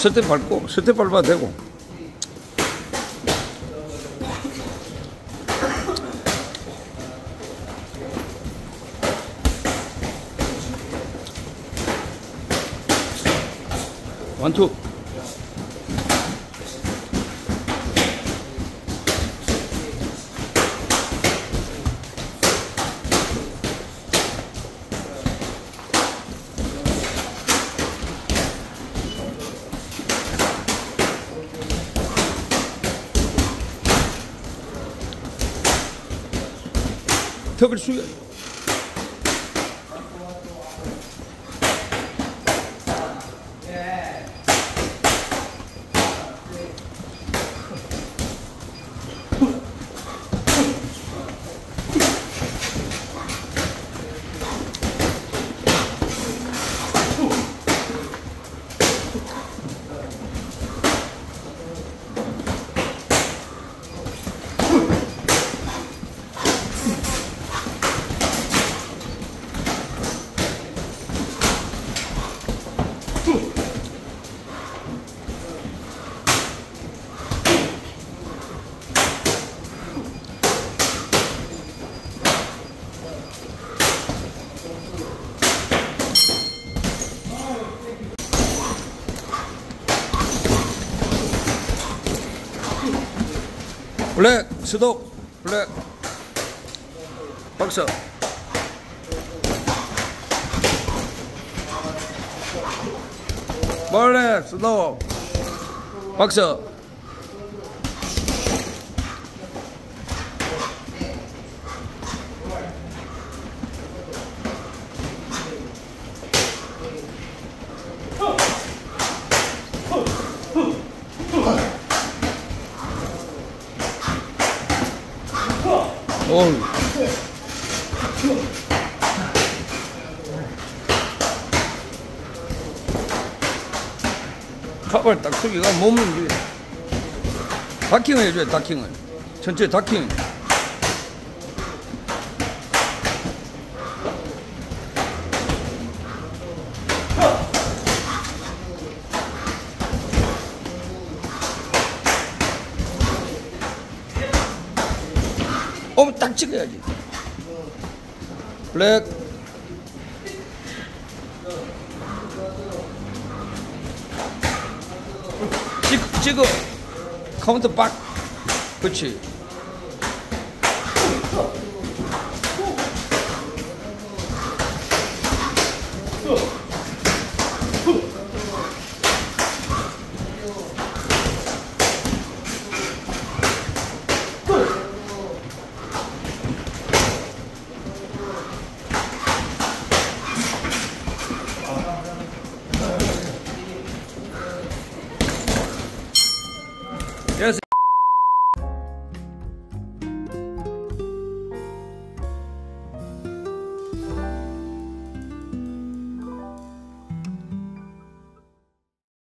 스텝 밟고 스텝 밟아도 되고 원투 턱을 숙여 블랙 스톱 블랙. 박스 블랙 스톱 박스 어우. 카발 딱 크기가 몸을 다킹을 해줘야 다킹을 전체 다킹 어머 딱 찍어야지. 블랙. 찍, 찍어. 카운터 박 그렇지 여보세요?